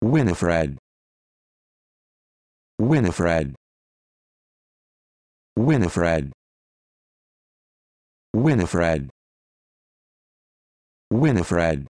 Winifred. Winifred. Winifred. Winifred. Winifred.